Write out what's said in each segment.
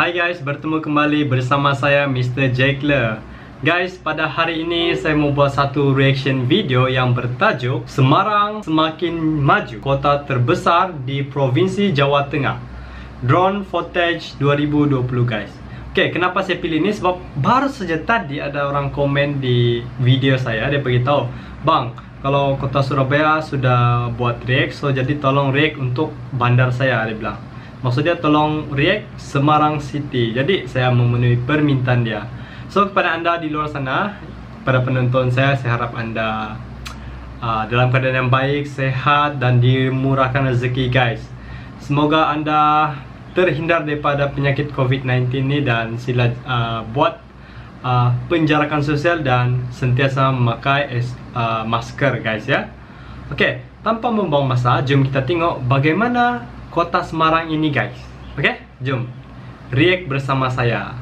Hai guys, bertemu kembali bersama saya Mr. Jackler Guys, pada hari ini saya mau buat satu reaction video yang bertajuk Semarang semakin maju Kota terbesar di Provinsi Jawa Tengah Drone Footage 2020 guys Okay, kenapa saya pilih ini? Sebab baru saja tadi ada orang komen di video saya Dia beritahu Bang, kalau kota Surabaya sudah buat react So jadi tolong react untuk bandar saya Dia bilang Maksudnya tolong react Semarang City. Jadi saya memenuhi permintaan dia. So kepada anda di luar sana Pada penonton saya Saya harap anda uh, Dalam keadaan yang baik Sehat dan dimurahkan rezeki guys. Semoga anda terhindar daripada penyakit COVID-19 ini Dan sila uh, buat uh, penjarakan sosial Dan sentiasa memakai uh, masker guys ya. Okay, tanpa membuang masa Jom kita tengok bagaimana kota Semarang ini guys. Oke, okay? jom. React bersama saya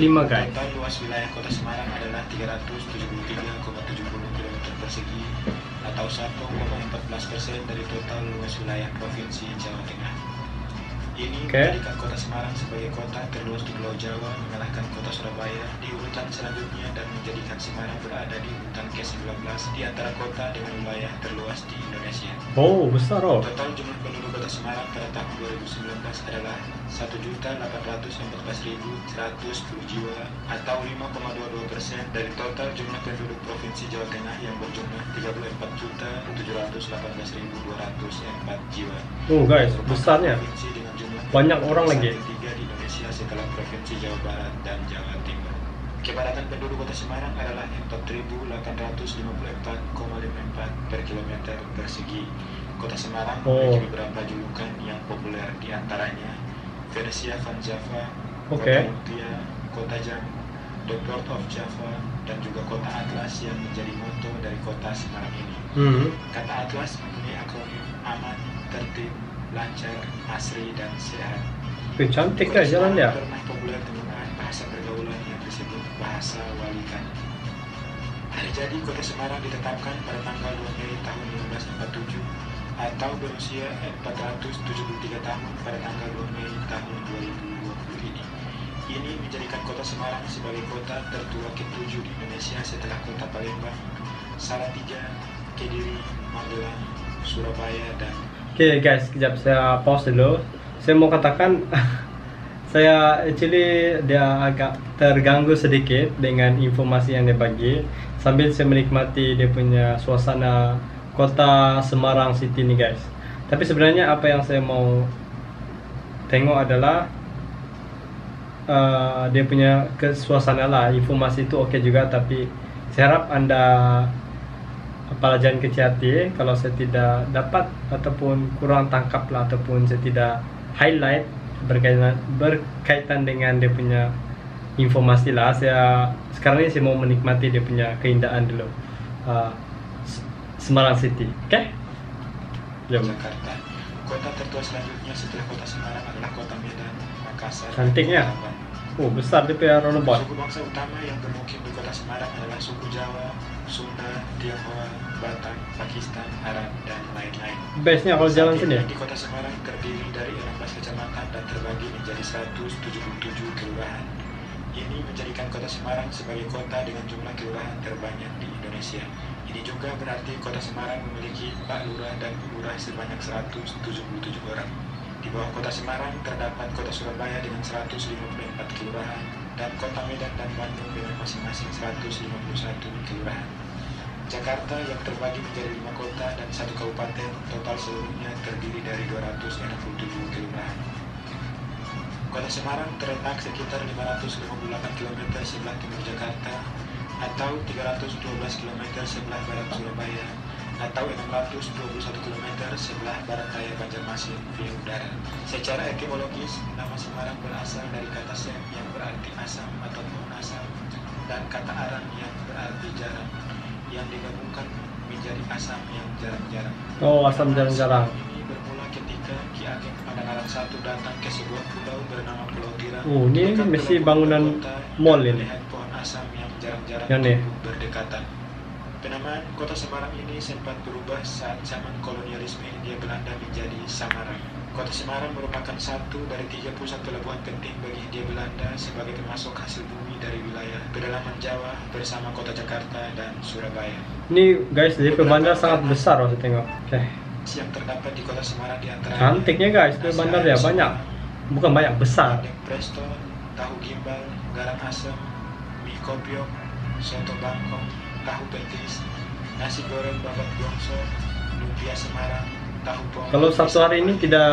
kelima guys Total luas wilayah kota Semarang adalah 373,70 km persegi atau 1,14 persen dari total luas wilayah Provinsi Jawa Tengah. Ini Oke. menjadikan kota Semarang sebagai kota terluas di Pulau Jawa, mengalahkan kota Surabaya di urutan selanjutnya dan menjadikan Semarang berada di urutan ke-19 di antara kota dengan wilayah terluas di Indonesia. Oh, besar oh Total jumlah penduduk kota Semarang pada tahun 2019 adalah 1.814.110 jiwa atau 5,22 persen dari total jumlah penduduk Provinsi Jawa Tengah yang berjumlah 34.718.204 jiwa. Oh guys, besarnya provinsi dengan jumlah Banyak orang lagi. ketiga di Indonesia setelah Provinsi Jawa Barat dan Jawa Timur. Kepadatan penduduk kota Semarang adalah 4.854,54 per kilometer persegi. Kota Semarang Oh. memiliki beberapa julukan yang populer di Venesia van Java, Oke. Kota Lumpia, Kota Jam, The Port of Java, dan juga Kota Atlas yang menjadi moto dari kota Semarang ini. hmm. Kata Atlas mempunyai akronim aman, tertib, lancar, asri, dan sehat. Eh, cantik kan jalan dia Pernah populer dengan bahasa pergaulan yang disebut bahasa walikan. Hari jadi kota Semarang ditetapkan pada tanggal 2 Mei tahun 1947 atau berusia 473 tahun pada tanggal 2 Mei tahun 2020 ini. Ini menjadikan kota Semarang sebagai kota tertua ke-7 di Indonesia setelah kota Palembang, Salatiga, Kediri, Magelang, Surabaya, dan Okay guys, kejap saya pause dulu Saya mau katakan Saya actually dia agak terganggu sedikit Dengan informasi yang dia bagi Sambil saya menikmati dia punya suasana Kota Semarang City ni guys. Tapi sebenarnya apa yang saya mau Tengok adalah uh, Dia punya kesuasana lah. Informasi itu oke juga Tapi saya harap anda apalah jangan kecil hati kalau saya tidak dapat ataupun kurang tangkap lah ataupun saya tidak highlight berkaitan berkaitan dengan dia punya informasi lah. Saya sekarang ini saya mau menikmati dia punya keindahan dulu. Uh, Semarang City oke okay? Jakarta. Kota tertua selanjutnya setelah kota Semarang adalah kota Medan, Makassar, Cantiknya. oh besar dia punya roundabout Suku bangsa utama yang bermukim di kota Semarang adalah suku Jawa, Sunda, Tionghoa, Batak, Pakistan, Arab, dan lain-lain. bestnya kalau jalan sini ini Di kota Semarang terdiri dari 16 kecamatan dan terbagi menjadi 177 kelurahan. Ini menjadikan kota Semarang sebagai kota dengan jumlah kelurahan terbanyak di Indonesia. Ini juga berarti kota Semarang memiliki Pak Lurah dan Bu Lurah sebanyak 177 orang. Di bawah kota Semarang terdapat kota Surabaya dengan 154 kelurahan dan kota Medan dan Bandung dengan masing-masing 151 kelurahan. Jakarta yang terbagi menjadi lima kota dan satu kabupaten, total seluruhnya terdiri dari 267 kelurahan. Kota Semarang terletak sekitar 558 km sebelah timur Jakarta atau 312 km sebelah barat Surabaya atau 621 km sebelah barat daya Banjarmasin via udara. Secara etimologis, nama Semarang berasal dari kata sem yang berarti asam atau pohon asam dan kata arang yang berarti jarang yang digabungkan menjadi asam yang jarang-jarang. Oh, asam jarang-jarang. Ini bermula ketika Ki Ageng Pandanaran I datang ke sebuah pulau bernama Pulau Tiram. Oh, ini pelabuhan bangunan mall ini. melihat nih. tumbuh berdekatan. Penamaan kota Semarang ini sempat berubah saat zaman kolonialisme Hindia Belanda menjadi Samarang. Kota Semarang merupakan satu dari tiga pusat pelabuhan penting bagi Hindia Belanda sebagai pemasok hasil bumi dari wilayah pedalaman Jawa bersama kota Jakarta dan Surabaya. Ini guys, DP bandar sangat besar waktu tengok. Oke. Yang terdapat di kota Semarang di antara Cantiknya guys, DP bandar ya banyak. Bukan banyak, besar. Presto, tahu gimbal, garam asem, mie kopiok, soto bangkok, tahu petis, nasi goreng babat gongso, lumpia Semarang, tahu pong. Kalau satu hari ini tidak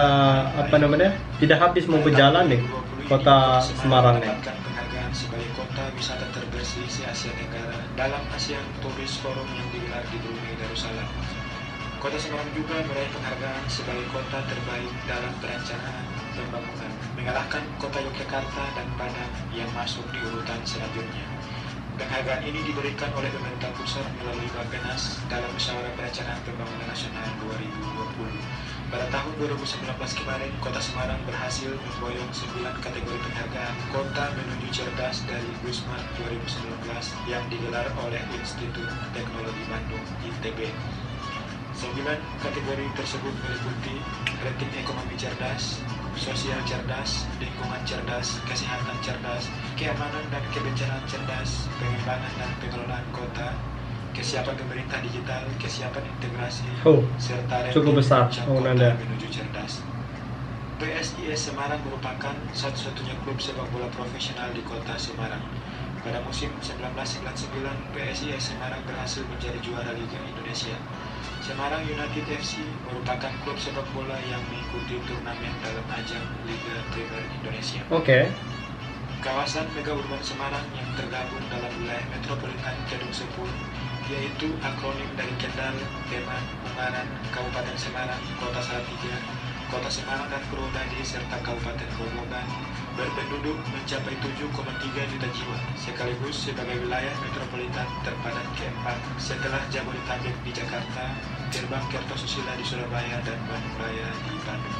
apa namanya, tidak habis mau berjalan nih kota Semarang nih. penghargaan sebagai kota wisata terbersih se Asia Tenggara dalam ASEAN Tourist Forum yang digelar di Brunei Darussalam. Kota Semarang juga meraih penghargaan sebagai kota terbaik dalam perencanaan pembangunan, mengalahkan kota Yogyakarta dan Padang yang masuk di urutan selanjutnya. Penghargaan ini diberikan oleh pemerintah pusat melalui Bappenas dalam Musyawarah Perencanaan Pembangunan Nasional 2020. Pada tahun 2019 kemarin, Kota Semarang berhasil memboyong 9 kategori penghargaan Kota Menuju Cerdas dari Wisma 2019 yang digelar oleh Institut Teknologi Bandung ITB. Sembilan kategori tersebut meliputi rating ekonomi cerdas, sosial cerdas, lingkungan cerdas, kesehatan cerdas, keamanan dan kebencanaan cerdas, pengembangan dan pengelolaan kota, kesiapan pemerintah digital, kesiapan integrasi, Oh, serta cukup besar Jam bangunan Kota Anda. menuju cerdas. PSIS Semarang merupakan satu-satunya klub sepak bola profesional di kota Semarang. Pada musim 1999, PSIS Semarang berhasil menjadi juara Liga Indonesia. Semarang United FC merupakan klub sepak bola yang mengikuti turnamen dalam ajang Liga Premier Indonesia. oke. Kawasan Mega Urban Semarang yang tergabung dalam wilayah metropolitan Kedung Sepul, yaitu akronim dari Kendal, Demak, Ungaran, Kabupaten Semarang, Kota Salatiga, Kota Semarang dan Purwodadi, serta Kabupaten Grobogan, berpenduduk mencapai 7,3 juta jiwa, sekaligus sebagai wilayah metropolitan terpadat keempat setelah Jabodetabek di Jakarta, Gerbang Kertosusila di Surabaya, dan Bandung Raya di Bandung.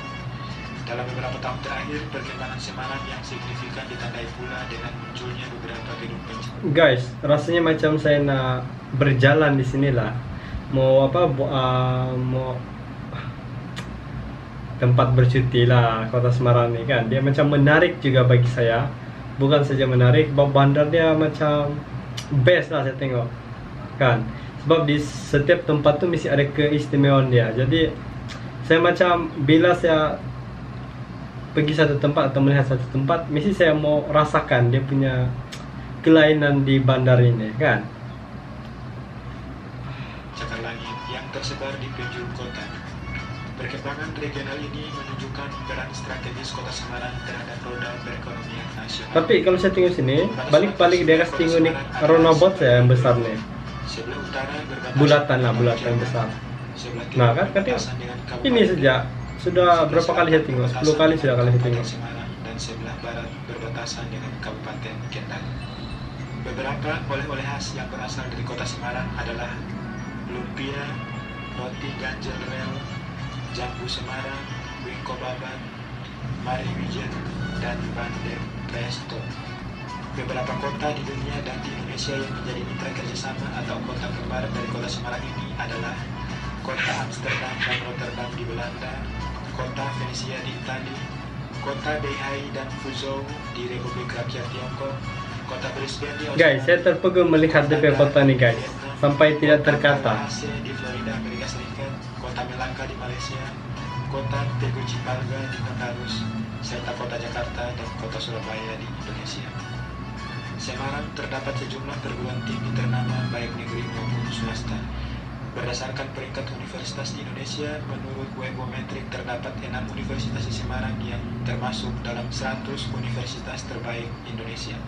Dalam beberapa tahun terakhir, perkembangan Semarang yang signifikan ditandai pula dengan munculnya beberapa gedung pencahayaan. Guys, rasanya macam saya nak berjalan di sini lah. Mau apa? ah, mau tempat bercuti lah kota Semarang ni kan. Dia macam menarik juga bagi saya. Bukan saja menarik, bab bandar dia macam best lah saya tengok. Kan? Sebab di setiap tempat tu mesti ada keistimewaan dia. Jadi saya macam bila saya pergi satu tempat atau melihat satu tempat, mesti saya mau rasakan dia punya kelainan di bandar ini kan. cakar langit yang tersebar di penjuru kota. Perkembangan regional ini menunjukkan peran strategis kota Semarang terhadap roda perekonomian nasional. Tapi kalau saya tengok sini, balik-balik daerah tinggal ni Ronobot saya yang besar nih. Sebelah utara Bulatan lah, bulatan Jerman. besar. Sebelah Nah, kan, kan Ini sejak sudah berapa kali saya tengok? 10 berbatasan kali sudah kali saya tengok. Dan sebelah barat berbatasan dengan Kabupaten Kendal. Beberapa oleh-oleh khas yang berasal dari kota Semarang adalah lumpia, roti ganjel rel, jambu Semarang, wingko babat, mari wijen, dan bandeng presto. Beberapa kota di dunia dan di Indonesia yang menjadi mitra kerjasama atau kota kembar dari kota Semarang ini adalah kota Amsterdam dan Rotterdam di Belanda, kota Venesia di Italia, kota Beihai dan Fuzhou di Republik Rakyat Tiongkok, kota Brisbane di Australia, Guys, saya terpegum melihat DP kota ni guys. Sampai tidak terkata. Di Florida, Amerika Serikat, Melaka di Malaysia, kota Tegucigalpa di Honduras, serta kota Jakarta dan kota Surabaya di Indonesia. Semarang terdapat sejumlah perguruan tinggi ternama baik negeri maupun swasta. Berdasarkan peringkat universitas di Indonesia, menurut Webometrik terdapat 6 universitas di Semarang yang termasuk dalam 100 universitas terbaik Indonesia.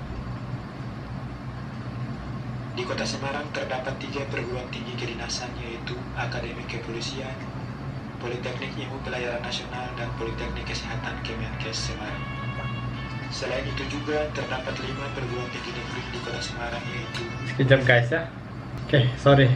Di kota Semarang terdapat tiga perguruan tinggi kedinasan yaitu Akademi Kepolisian, Politeknik Ilmu Pelayaran Nasional, dan Politeknik Kesehatan Kemenkes Semarang. Selain itu juga terdapat lima perguruan tinggi negeri di kota Semarang yaitu Sekejap guys ya. Oke, sorry.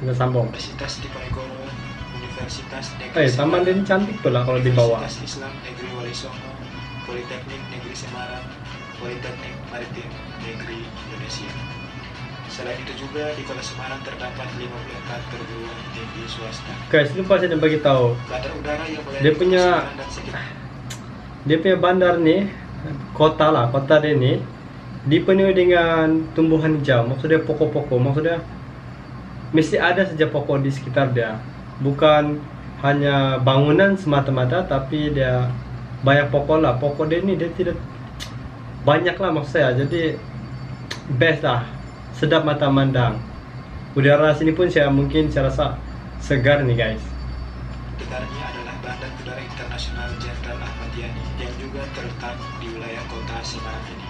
Kita sambung. Universitas Diponegoro, Universitas Negeri Eh, taman dia ini cantik pula kalau di bawah. Universitas Islam Negeri Wali Songo, Politeknik Negeri Semarang, Politeknik Maritim Negeri Indonesia. Selain itu juga di Kota Semarang terdapat 54 perguruan tinggi swasta. Guys, lupa saya bagi tahu. Bandar udara yang melayani Dia punya- Semarang dan sekitar Dia punya bandar nih, kota lah, kota dia nih dipenuhi dengan tumbuhan hijau. Maksudnya pokok-pokok. Maksudnya mesti ada saja pokok di sekitar dia. Bukan hanya bangunan semata-mata, tapi dia banyak pokok lah. Pokok dia ini dia tidak banyak lah maksud saya. Jadi best lah, sedap mata mandang. Udara sini pun saya mungkin saya rasa segar nih guys. Sekitarnya adalah Bandar Udara Internasional Jenderal Ahmad Yani yang juga terletak di wilayah kota Semarang ini.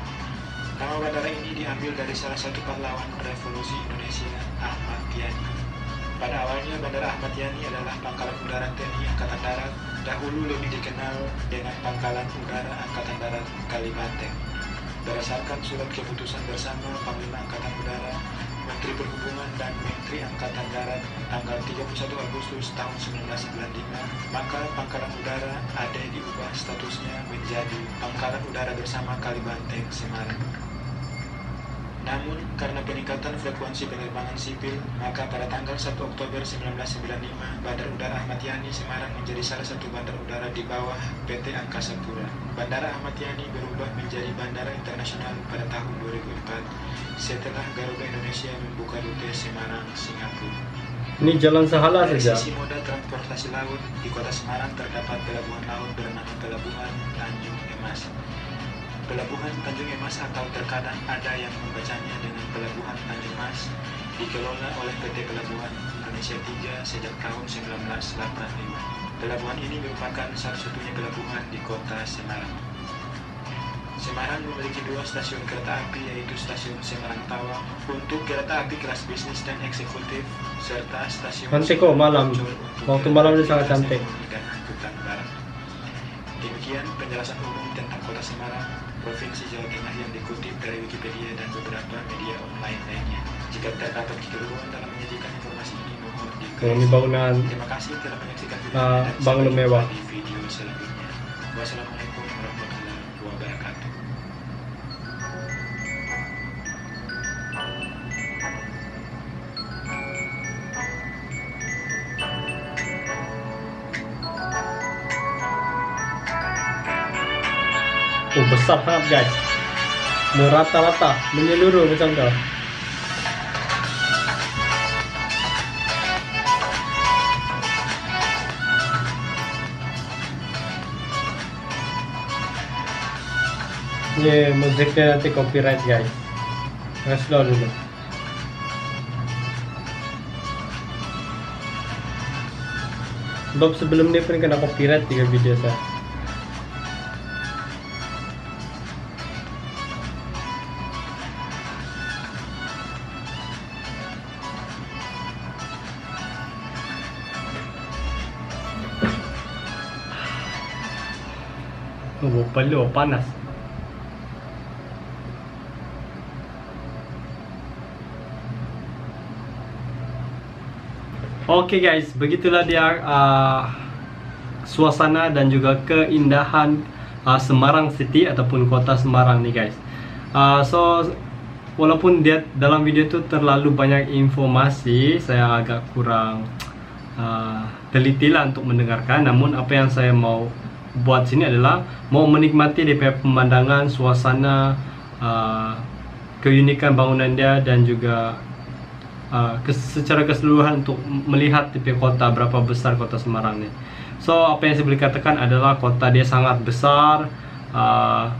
Nama bandara ini diambil dari salah satu pahlawan revolusi Indonesia, Ahmad Yani. Pada awalnya Bandara Ahmad Yani adalah pangkalan udara TNI Angkatan Darat, dahulu lebih dikenal dengan Pangkalan Udara Angkatan Darat Kalibanteng. Berdasarkan surat keputusan bersama Panglima Angkatan Udara, Menteri Perhubungan dan Menteri Angkatan Darat tanggal 31 Agustus tahun 1995, maka Pangkalan Udara AD diubah statusnya menjadi Pangkalan Udara Bersama Kalibanteng Semarang. Namun, karena peningkatan frekuensi penerbangan sipil, maka pada tanggal 1 Oktober 1995, Bandar Udara Ahmad Yani Semarang menjadi salah satu bandar udara di bawah PT Angkasa Pura. Bandara Ahmad Yani berubah menjadi Bandara Internasional pada tahun 2004 setelah Garuda Indonesia membuka rute Semarang, Singapura. Ini jalan sahala Dari saja. sisi moda transportasi laut, di kota Semarang terdapat pelabuhan laut bernama Pelabuhan Tanjung Emas. Pelabuhan Tanjung Emas atau terkadang ada yang membacanya dengan Pelabuhan Tanjung Mas dikelola oleh PT Pelabuhan Indonesia 3 sejak tahun 1985. Pelabuhan ini merupakan satu-satunya pelabuhan di kota Semarang. Semarang memiliki dua stasiun kereta api yaitu stasiun Semarang Tawang untuk kereta api kelas bisnis dan eksekutif serta stasiun Cantik kok malam. Waktu malam api sangat cantik. dan angkutan barang. Demikian penjelasan umum tentang Kota Semarang, Provinsi Jawa Tengah yang dikutip dari Wikipedia dan beberapa media online lainnya. Jika terdapat kekeliruan dalam menyajikan informasi dikoreksi. bangunan Terima kasih telah menyaksikan video ini dan bangunan mewah. Wassalamualaikum warahmatullahi wabarakatuh. Oh besar sangat guys Merata-rata Menyeluruh macam tu Ni musiknya nanti copyright guys Agak slow dulu Sebab sebelum ni pun kena copyright tiga video saya Oh, peluh panas. Oke guys, begitulah dia uh, suasana dan juga keindahan uh, Semarang City ataupun kota Semarang nih guys. Uh, so walaupun dia dalam video itu terlalu banyak informasi, saya agak kurang uh, teliti lah untuk mendengarkan. Namun apa yang saya mau buat sini adalah mau menikmati DP pemandangan, suasana, uh, keunikan bangunan dia dan juga uh, secara keseluruhan untuk melihat DP kota berapa besar kota Semarang ni. So apa yang saya boleh katakan adalah kota dia sangat besar, uh,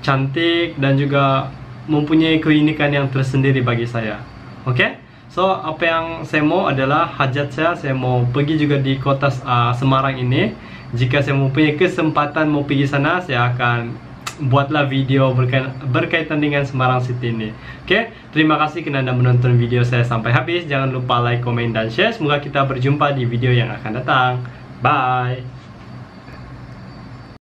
cantik dan juga mempunyai keunikan yang tersendiri bagi saya. Okay? So apa yang saya mau adalah hajat saya saya mau pergi juga di kota uh, Semarang ini. Jika saya mempunyai kesempatan mau pergi sana, saya akan buatlah video berkaitan, berkaitan dengan Semarang City ini. Oke, terima kasih kerana anda menonton video saya sampai habis. Jangan lupa like, komen, dan share. Semoga kita berjumpa di video yang akan datang. Bye.